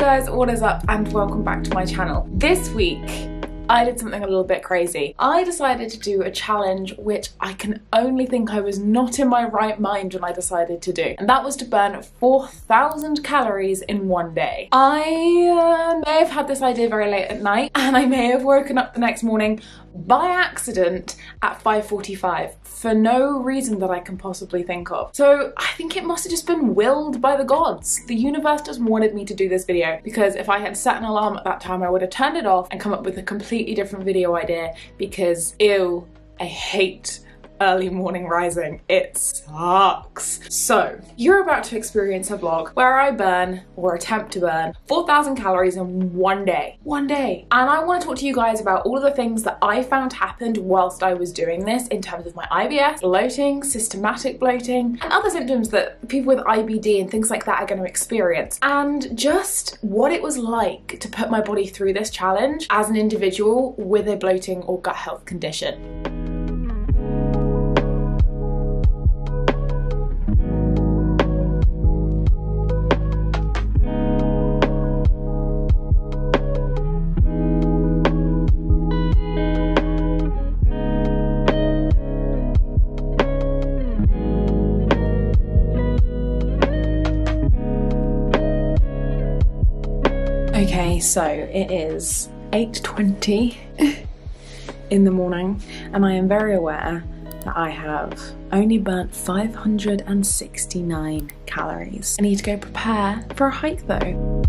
Guys, what is up and welcome back to my channel. This week I did something a little bit crazy. I decided to do a challenge which I can only think I was not in my right mind when I decided to do. And that was to burn 4,000 calories in one day. I uh, may have had this idea very late at night and I may have woken up the next morning by accident at 5.45 for no reason that I can possibly think of. So I think it must have just been willed by the gods. The universe just wanted me to do this video because if I had set an alarm at that time I would have turned it off and come up with a completely different video idea because ew, I hate early morning rising. It sucks. So, you're about to experience a vlog where I burn, or attempt to burn, 4,000 calories in one day. One day. And I want to talk to you guys about all of the things that I found happened whilst I was doing this in terms of my IBS, bloating, systematic bloating, and other symptoms that people with IBD and things like that are going to experience. And just what it was like to put my body through this challenge as an individual with a bloating or gut health condition. So it is 8.20 in the morning and I am very aware that I have only burnt 569 calories. I need to go prepare for a hike though.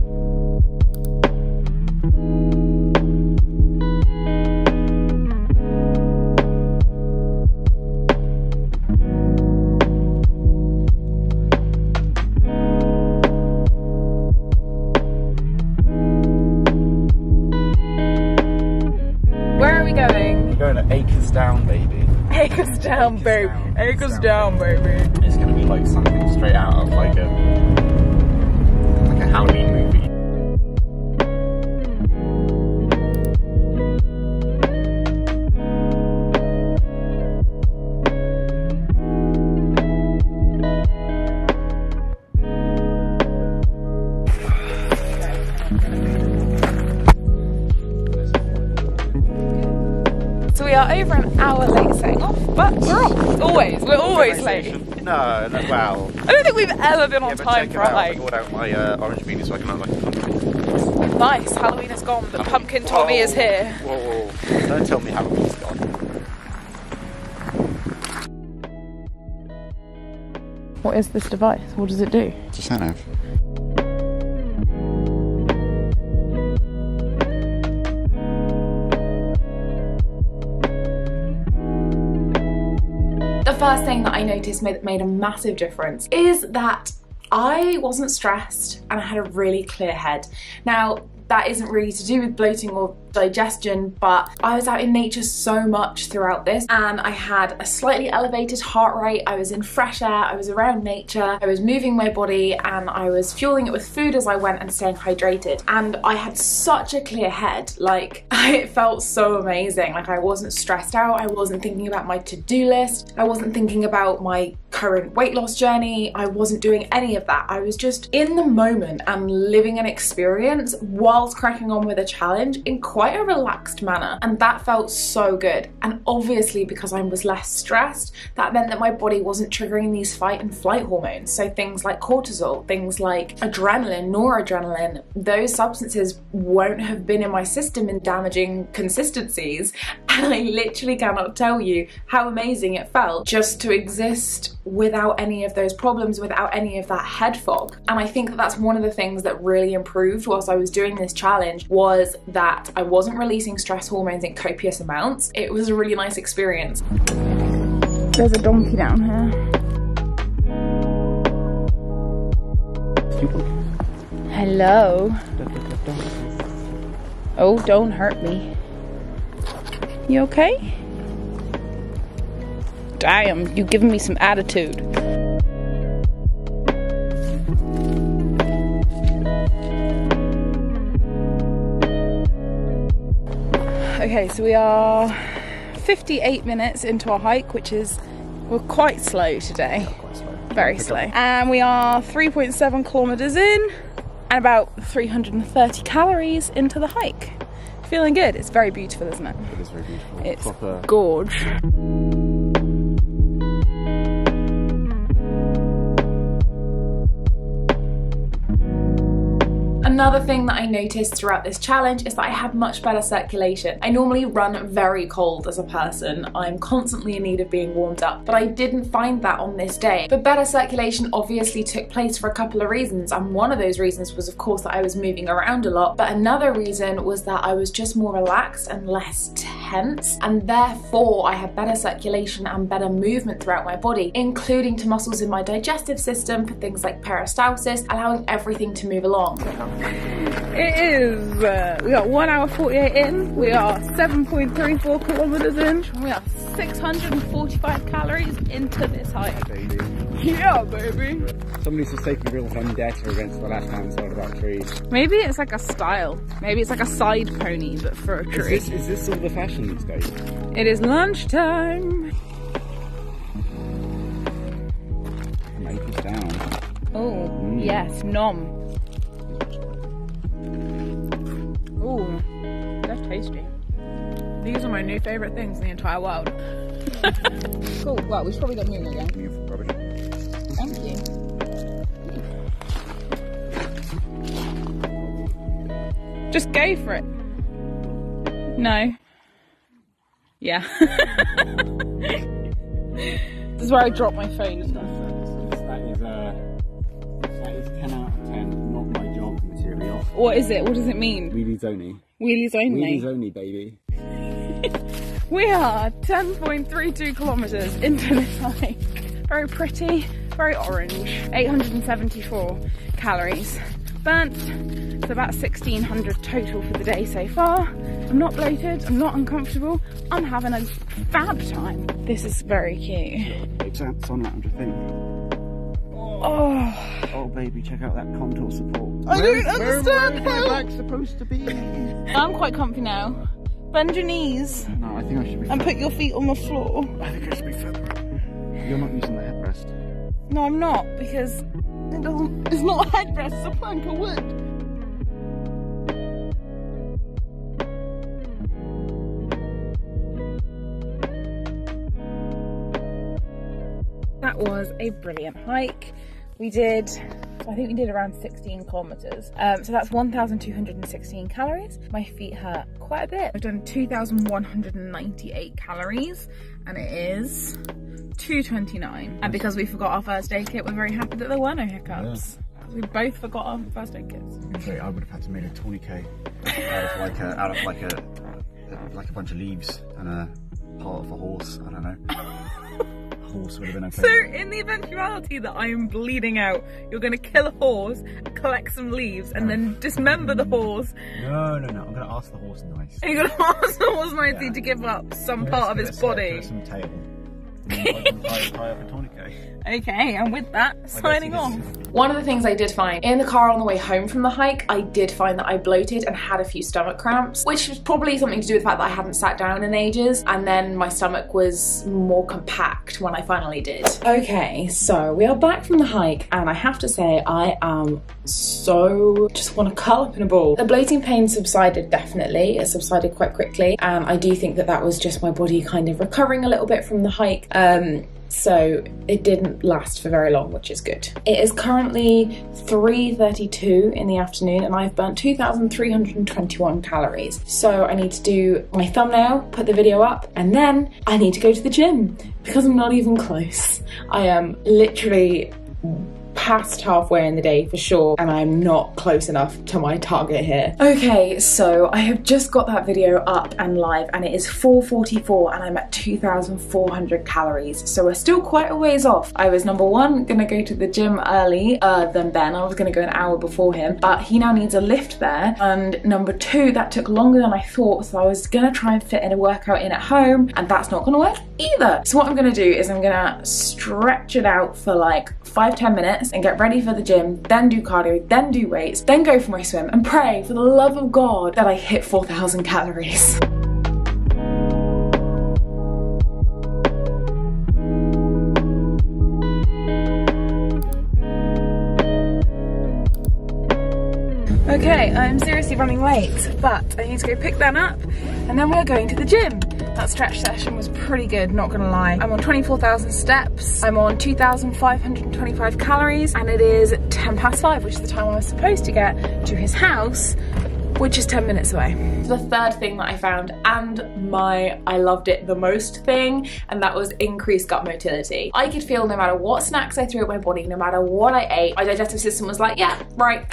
Down, baby. Down. Acres down, baby. It's gonna be like something straight out of like a like a Halloween movie. We're late. No, no, well. I don't think we've ever been on yeah, time for a hike. I got out my uh, orange beanie so I can look like a pumpkin. Nice. Halloween is gone, but Pumpkin Tommy whoa, is here. Whoa, whoa. Don't tell me Halloween's gone. What is this device? What does it do? It's a sat first thing that I noticed made, made a massive difference is that I wasn't stressed and I had a really clear head. Now, that isn't really to do with bloating or digestion, but I was out in nature so much throughout this and I had a slightly elevated heart rate. I was in fresh air, I was around nature, I was moving my body and I was fueling it with food as I went and staying hydrated. And I had such a clear head, like it felt so amazing. Like I wasn't stressed out, I wasn't thinking about my to-do list, I wasn't thinking about my current weight loss journey, I wasn't doing any of that. I was just in the moment and living an experience whilst cracking on with a challenge in quite a relaxed manner. And that felt so good. And obviously because I was less stressed, that meant that my body wasn't triggering these fight and flight hormones. So things like cortisol, things like adrenaline, noradrenaline, those substances won't have been in my system in damaging consistencies. And I literally cannot tell you how amazing it felt just to exist without any of those problems, without any of that head fog. And I think that that's one of the things that really improved whilst I was doing this challenge was that I wasn't releasing stress hormones in copious amounts. It was a really nice experience. There's a donkey down here. Hello. Oh, don't hurt me. You okay? Damn, you giving me some attitude. Okay, so we are 58 minutes into our hike, which is, we're quite slow today. Quite slow. Very slow. And we are 3.7 kilometers in. and about 330 calories into the hike. Feeling good. It's very beautiful, isn't it? It is very beautiful. It's Proper. gorge. Another thing that I noticed throughout this challenge is that I have much better circulation. I normally run very cold as a person. I'm constantly in need of being warmed up, but I didn't find that on this day. But better circulation obviously took place for a couple of reasons, and one of those reasons was of course that I was moving around a lot, but another reason was that I was just more relaxed and less tense, and therefore I have better circulation and better movement throughout my body, including to muscles in my digestive system for things like peristalsis, allowing everything to move along. It is, uh, we got 1 hour 48 in, we are 7.34 kilometers in, we are 645 calories into this hike. Baby. Yeah, baby. Somebody's just taking real vendetta against the left hand side of that tree. Maybe it's like a style. Maybe it's like a side pony, but for a Is this, is this all the fashion these days? It is lunchtime. And down. Oh, mm. yes, nom. Oh, that's tasty. These are my new favourite things in the entire world. cool, well, we should probably get moving again. Just go for it. No. Yeah. this is where I drop my phone. That is, uh, that is 10 out of 10, not my job material. What is it? What does it mean? Wheelies only. Wheelies only. Wheelies only, baby. We are 10.32 kilometres into this hike. Very pretty, very orange. 874 calories burnt. So about 1600 total for the day so far. I'm not bloated, I'm not uncomfortable, I'm having a fab time. This is very cute. It's on that, I'm just thinking. Oh, Oh, baby, check out that contour support. I don't understand Where, where, how- where back supposed to be? I'm quite comfy now. Bend your knees No, I think I should be. and put your feet on the floor. I think I should be further. You're not using the headrest. No, I'm not because It's not a headrest. It's a plank of wood. That was a brilliant hike. We did. I think we did around 16 kilometers. Um, so that's 1,216 calories. My feet hurt quite a bit. I've done 2,198 calories, and it is 229. And mm. because we forgot our first aid kit, we're very happy that there were no hiccups. We both forgot our first aid kits. I would have had to make a tourniquet out of like a out of like a like a bunch of leaves and a part of a horse. I don't know. horse would have been okay. So, in the eventuality that I am bleeding out, you're going to kill a horse, collect some leaves, and then dismember the horse. no, no, no. I'm gonna ask the horse nice. And you're going to ask the horse nicely to give up some part of Let's its give it a body. set, give it some tail. Tie, tie up a tourniquet. Okay, and with that, signing this off. One of the things I did find in the car on the way home from the hike, I did find that I bloated and had a few stomach cramps, which was probably something to do with the fact that I hadn't sat down in ages, and then my stomach was more compact when I finally did. Okay, so we are back from the hike, and I have to say, I am so just want to curl up in a ball. The bloating pain subsided definitely, it subsided quite quickly, and I do think that that was just my body kind of recovering a little bit from the hike. Um, so it didn't last for very long, which is good. It is currently 3.32 in the afternoon and I've burnt 2,321 calories. So I need to do my thumbnail, put the video up, and then I need to go to the gym because I'm not even close. I am literally past halfway in the day for sure and I'm not close enough to my target here. Okay, so I have just got that video up and live and it is 4.44 and I'm at 2,400 calories. So we're still quite a ways off. I was number one, gonna go to the gym early uh, than Ben. I was gonna go an hour before him, but he now needs a lift there. And number two, that took longer than I thought. So I was gonna try and fit in a workout in at home and that's not gonna work either. So what I'm gonna do is I'm gonna stretch it out for like five, 10 minutes and get ready for the gym, then do cardio, then do weights, then go for my swim and pray for the love of God that I hit 4,000 calories. Okay, I'm seriously running late, but I need to go pick that up and then we're going to the gym. That stretch session was pretty good, not gonna lie. I'm on 24,000 steps, I'm on 2,525 calories, and it is 10 past five, which is the time I was supposed to get to his house, which is 10 minutes away. The third thing that I found, and my I loved it the most thing, and that was increased gut motility. I could feel no matter what snacks I threw at my body, no matter what I ate, my digestive system was like, yeah, right,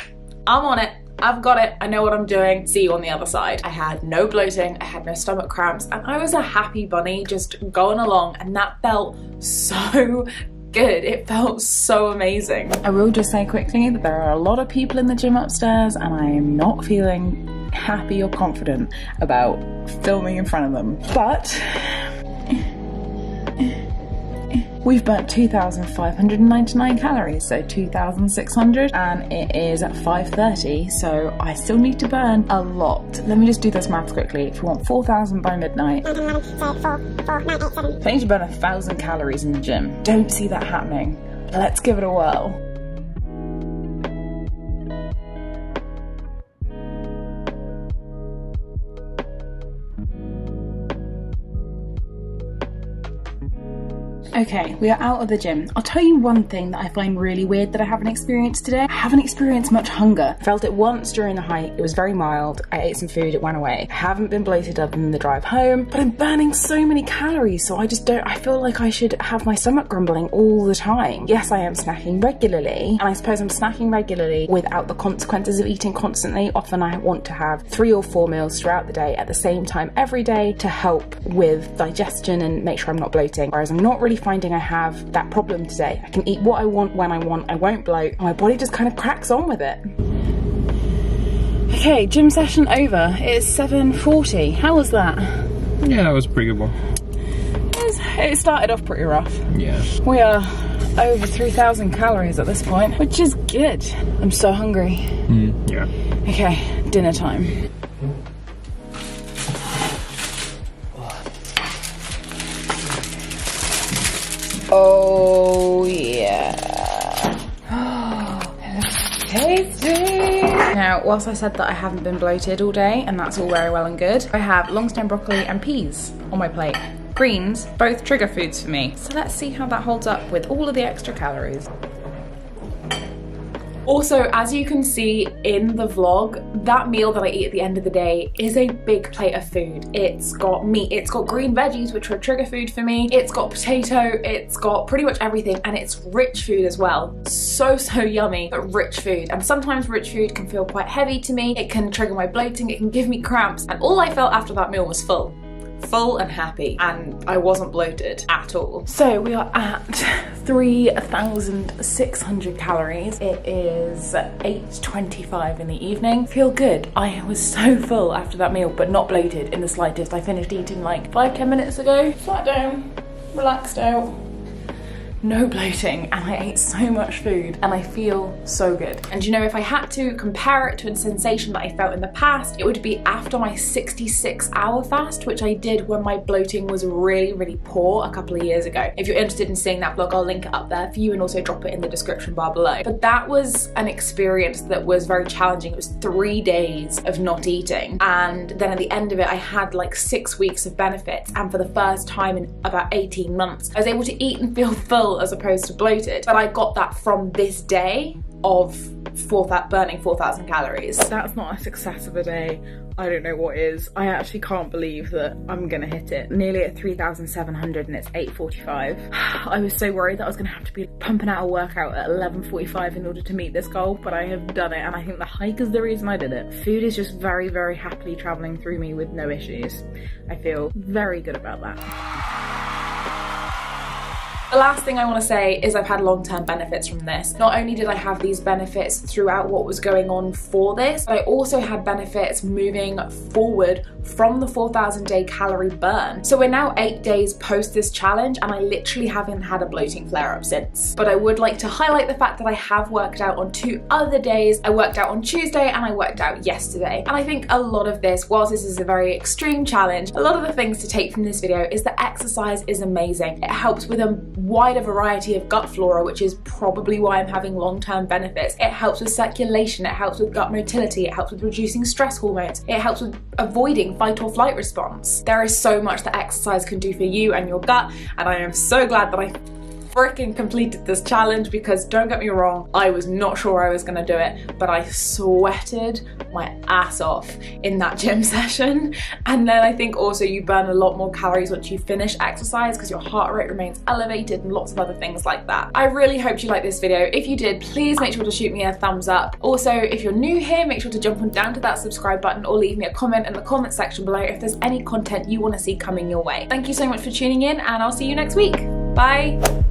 I'm on it. I've got it, I know what I'm doing, see you on the other side. I had no bloating, I had no stomach cramps, and I was a happy bunny just going along, and that felt so good. It felt so amazing. I will just say quickly that there are a lot of people in the gym upstairs, and I am not feeling happy or confident about filming in front of them. But We've burnt 2,599 calories, so 2,600, and it is 5.30, so I still need to burn a lot. Let me just do this maths quickly. If you want 4,000 by midnight, so I need to burn a thousand calories in the gym. Don't see that happening. Let's give it a whirl. Okay, we are out of the gym. I'll tell you one thing that I find really weird that I haven't experienced today. I haven't experienced much hunger. Felt it once during the hike. It was very mild. I ate some food, it went away. I haven't been bloated other than the drive home, but I'm burning so many calories, so I just don't, I feel like I should have my stomach grumbling all the time. Yes, I am snacking regularly, and I suppose I'm snacking regularly without the consequences of eating constantly. Often I want to have three or four meals throughout the day at the same time every day to help with digestion and make sure I'm not bloating. Whereas I'm not really finding I have that problem today. I can eat what I want when I want, I won't bloat, and my body just kind of cracks on with it. Okay, gym session over. It's 7.40. How was that? Yeah, it was pretty good one. It started off pretty rough. Yeah. We are over 3,000 calories at this point, which is good. I'm so hungry. Mm, yeah. Okay, dinner time. Oh yeah. it looks tasty. Now, whilst I said that I haven't been bloated all day, and that's all very well and good, I have long stem broccoli and peas on my plate. Greens, both trigger foods for me. So let's see how that holds up with all of the extra calories. Also, as you can see in the vlog, that meal that I eat at the end of the day is a big plate of food. It's got meat, it's got green veggies, which are trigger food for me. It's got potato, it's got pretty much everything, and it's rich food as well. So, so yummy, but rich food. And sometimes rich food can feel quite heavy to me. It can trigger my bloating, it can give me cramps. And all I felt after that meal was full full and happy and I wasn't bloated at all. So we are at 3,600 calories. It is 8.25 in the evening. Feel good. I was so full after that meal but not bloated in the slightest. I finished eating like five, 10 minutes ago. Flat down, relaxed out no bloating and I ate so much food and I feel so good. And you know, if I had to compare it to a sensation that I felt in the past, it would be after my 66 hour fast, which I did when my bloating was really, really poor a couple of years ago. If you're interested in seeing that vlog, I'll link it up there for you and also drop it in the description bar below. But that was an experience that was very challenging. It was three days of not eating. And then at the end of it, I had like six weeks of benefits. And for the first time in about 18 months, I was able to eat and feel full as opposed to bloated. But I got that from this day of four burning 4,000 calories. That's not a success of a day. I don't know what is. I actually can't believe that I'm gonna hit it. Nearly at 3,700 and it's 8.45. I was so worried that I was gonna have to be pumping out a workout at 11.45 in order to meet this goal, but I have done it and I think the hike is the reason I did it. Food is just very, very happily traveling through me with no issues. I feel very good about that. The last thing I want to say is I've had long-term benefits from this. Not only did I have these benefits throughout what was going on for this, but I also had benefits moving forward from the 4,000 day calorie burn. So we're now eight days post this challenge and I literally haven't had a bloating flare up since. But I would like to highlight the fact that I have worked out on two other days. I worked out on Tuesday and I worked out yesterday. And I think a lot of this, whilst this is a very extreme challenge, a lot of the things to take from this video is that exercise is amazing. It helps with a wider variety of gut flora, which is probably why I'm having long-term benefits. It helps with circulation, it helps with gut motility, it helps with reducing stress hormones, it helps with avoiding fight or flight response. There is so much that exercise can do for you and your gut, and I am so glad that I freaking completed this challenge because don't get me wrong, I was not sure I was gonna do it, but I sweated my ass off in that gym session. And then I think also you burn a lot more calories once you finish exercise because your heart rate remains elevated and lots of other things like that. I really hoped you liked this video. If you did, please make sure to shoot me a thumbs up. Also, if you're new here, make sure to jump on down to that subscribe button or leave me a comment in the comment section below if there's any content you wanna see coming your way. Thank you so much for tuning in and I'll see you next week. Bye.